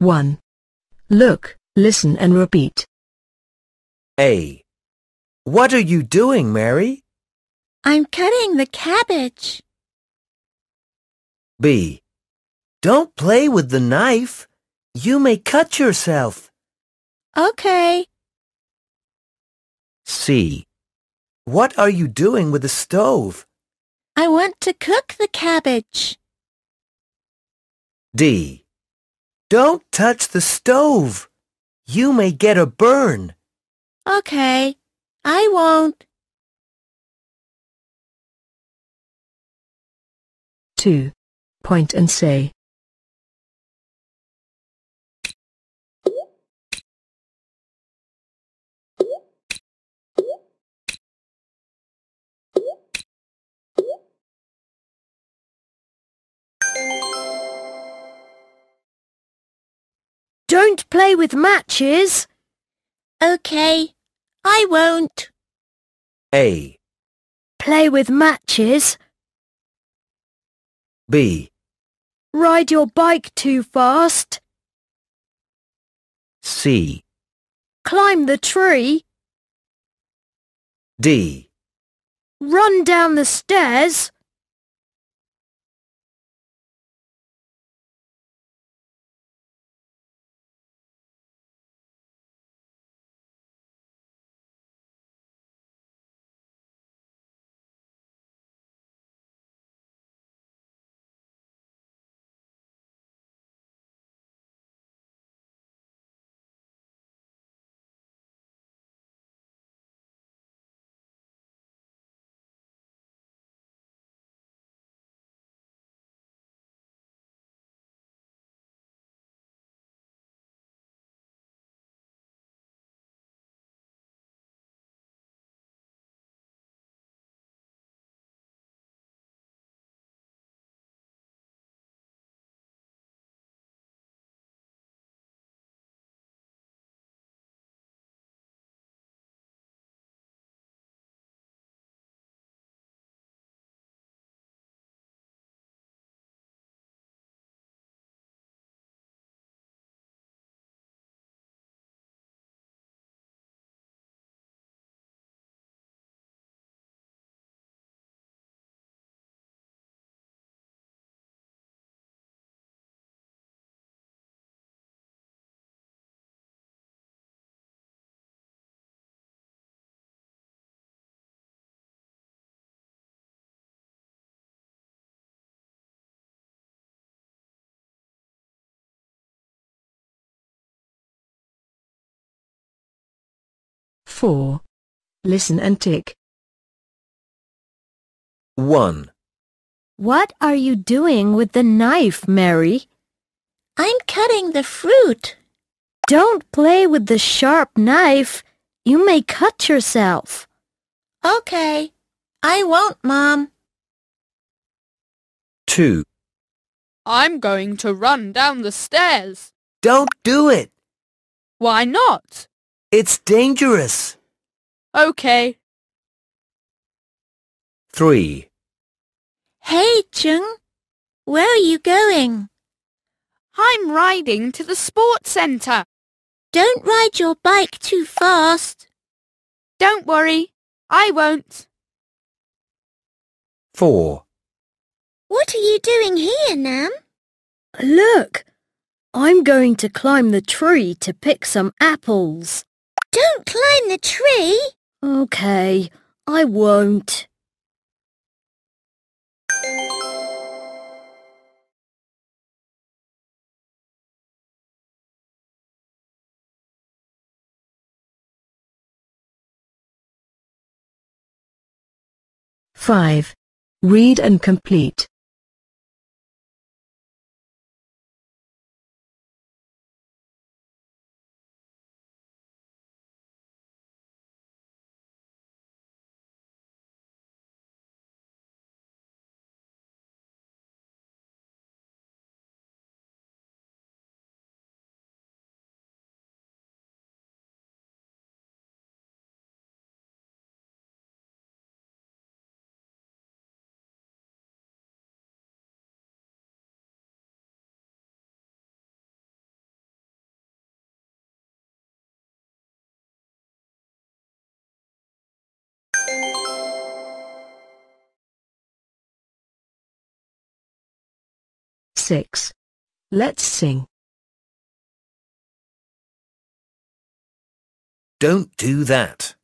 1. Look, listen and repeat. A. What are you doing, Mary? I'm cutting the cabbage. B. Don't play with the knife. You may cut yourself. Okay. C. What are you doing with the stove? I want to cook the cabbage. D. Don't touch the stove. You may get a burn. Okay. I won't. 2. Point and say. Don't play with matches. Okay. I won't. A. Play with matches. B. Ride your bike too fast. C. Climb the tree. D. Run down the stairs. Four. Listen and tick. 1. What are you doing with the knife, Mary? I'm cutting the fruit. Don't play with the sharp knife. You may cut yourself. Okay. I won't, Mom. 2. I'm going to run down the stairs. Don't do it. Why not? It's dangerous. Okay. 3. Hey, Chung. Where are you going? I'm riding to the sports centre. Don't ride your bike too fast. Don't worry, I won't. 4. What are you doing here, Nam? Look, I'm going to climb the tree to pick some apples. Don't climb the tree. Okay, I won't. Five. Read and complete. 6. Let's sing. Don't do that.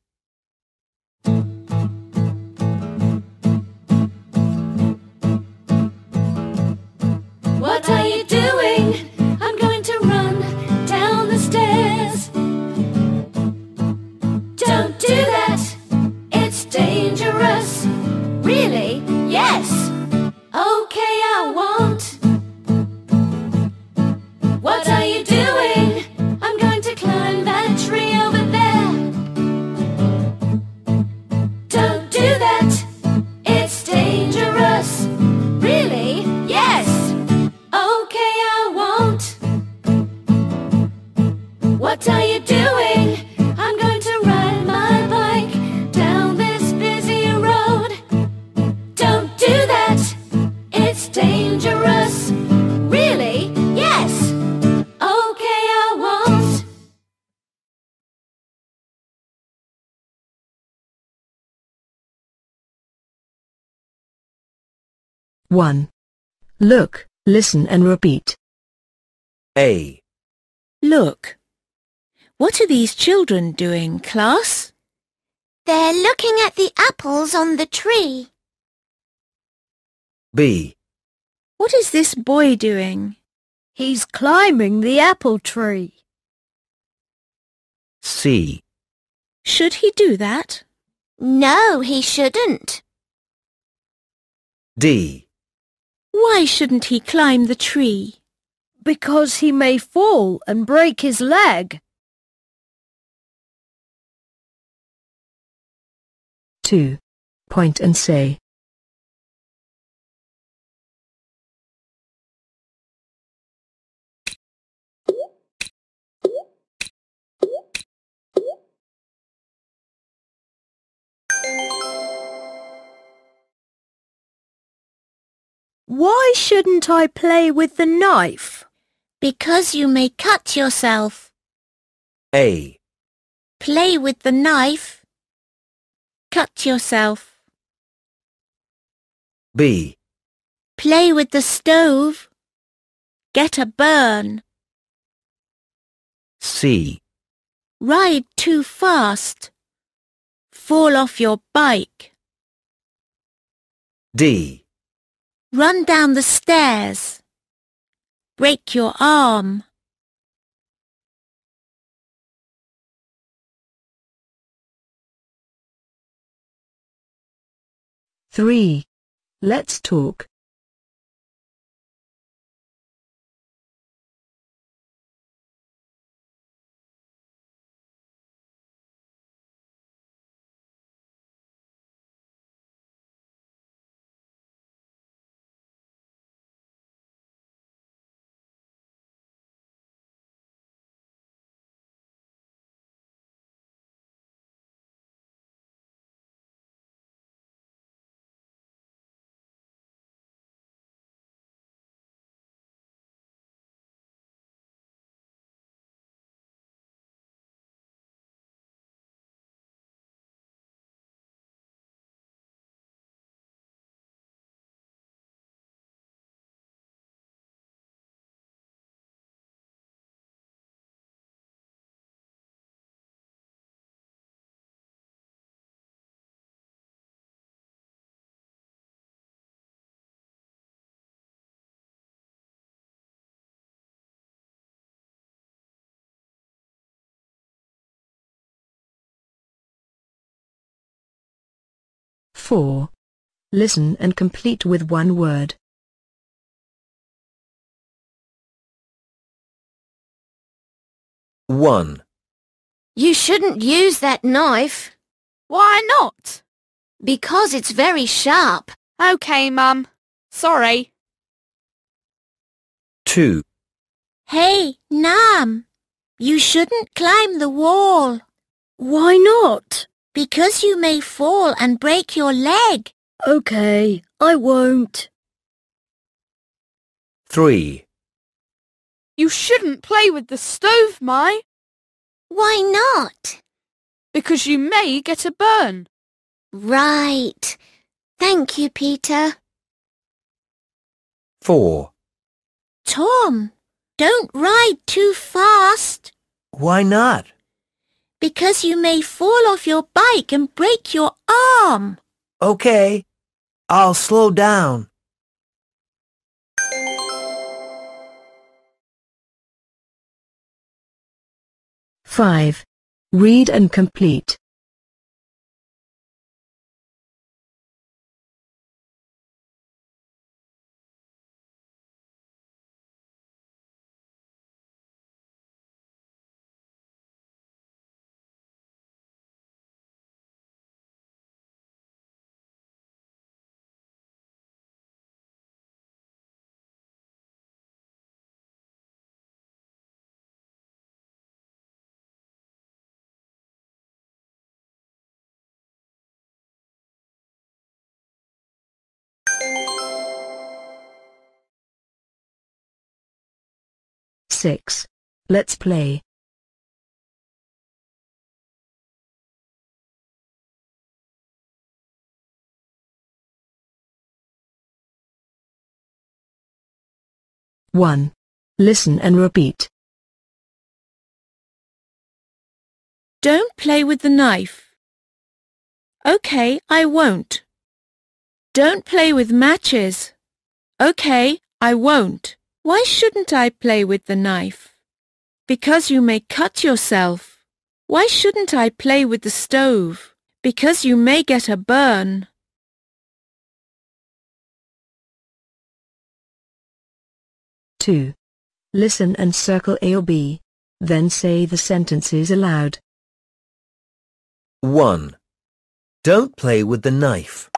1. Look, listen and repeat. A, Look. What are these children doing, class? They're looking at the apples on the tree. B, What is this boy doing? He's climbing the apple tree. C, Should he do that? No, he shouldn't. D, Why shouldn't he climb the tree? Because he may fall and break his leg. 2. Point and say. Why shouldn't I play with the knife? Because you may cut yourself. A, Play with the knife. Cut yourself. B, Play with the stove. Get a burn. C, Ride too fast. Fall off your bike. D, Run down the stairs. Break your arm. 3. Let's talk. Four. Listen and complete with one word. one, You shouldn't use that knife Why not? because it's very sharp. Okay, Mum. Sorry. two, Hey, Nam. You shouldn't climb the wall. Why not? Because you may fall and break your leg. Okay, I won't. three, You shouldn't play with the stove, Mai, Why not? because you may get a burn. Right. Thank you, Peter. four, Tom, don't ride too fast Why not? Because you may fall off your bike and break your arm. Okay. I'll slow down. Five. Read and complete. Six. Let's play. One. Listen and repeat. Don't play with the knife. Okay, I won't. Don't play with matches. Okay, I won't. Why shouldn't I play with the knife? Because you may cut yourself. Why shouldn't I play with the stove? Because you may get a burn. Two. Listen and circle A or B. Then say the sentences aloud. 1. Don't play with the knife.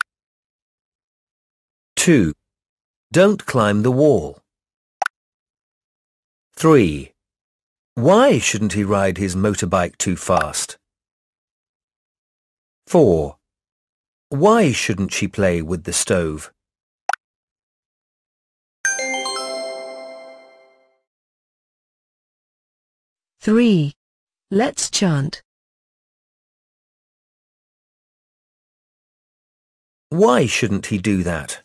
2. Don't climb the wall. 3. Why shouldn't he ride his motorbike too fast? 4. Why shouldn't she play with the stove? Three. Let's chant. Why shouldn't he do that?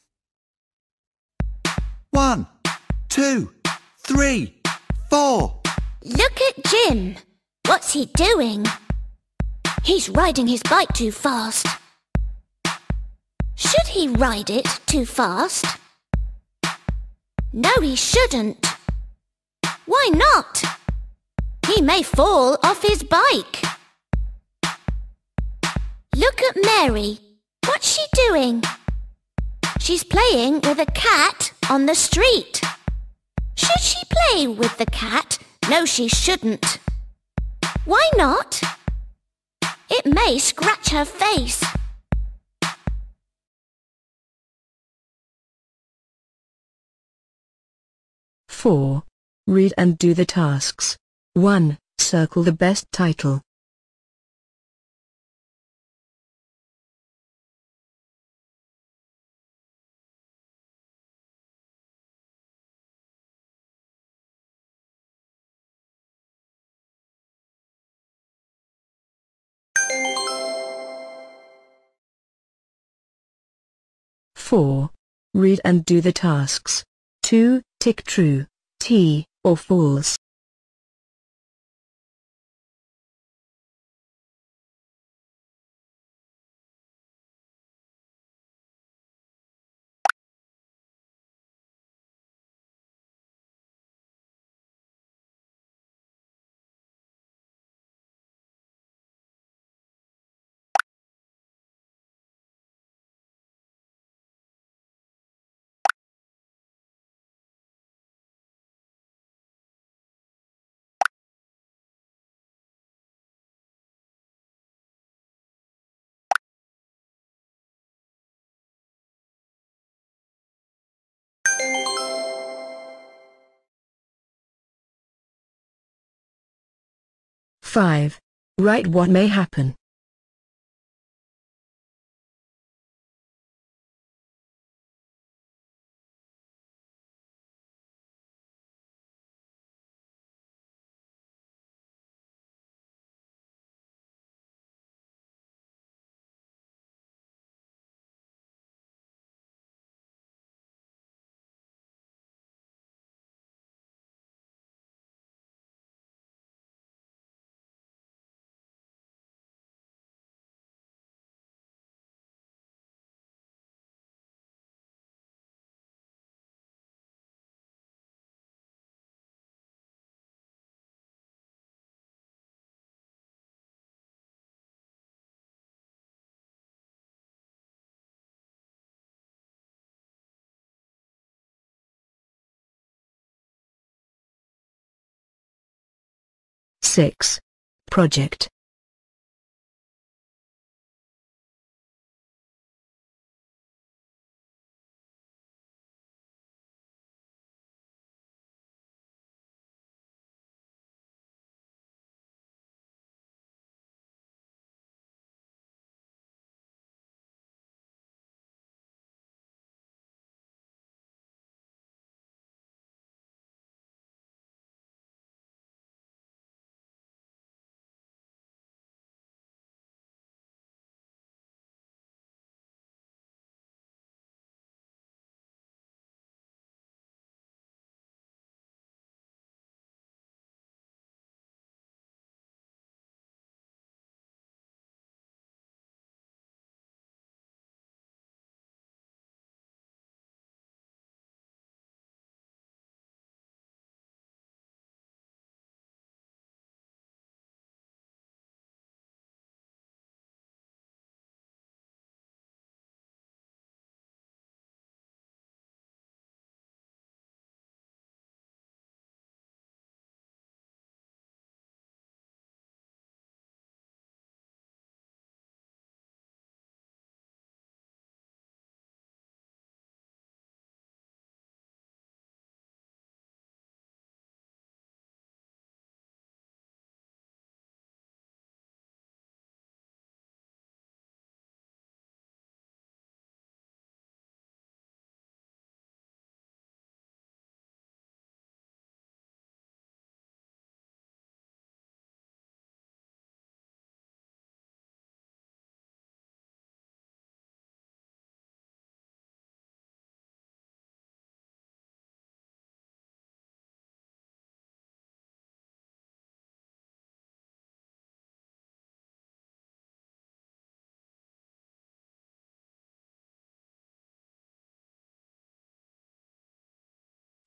One, two, three, Look at Jim. What's he doing? He's riding his bike too fast. Should he ride it too fast? No, he shouldn't. Why not? He may fall off his bike. Look at Mary. What's she doing? She's playing with a cat on the street. Should she play with the cat? No, she shouldn't. Why not? It may scratch her face. Four. Read and do the tasks. 1. Circle the best title. Four. Read and do the tasks. 2. Tick true, T, or false. Five. Write what may happen. 6. Project.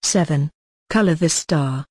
Seven. Color the star.